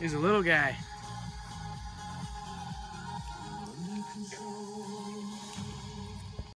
He's a little guy.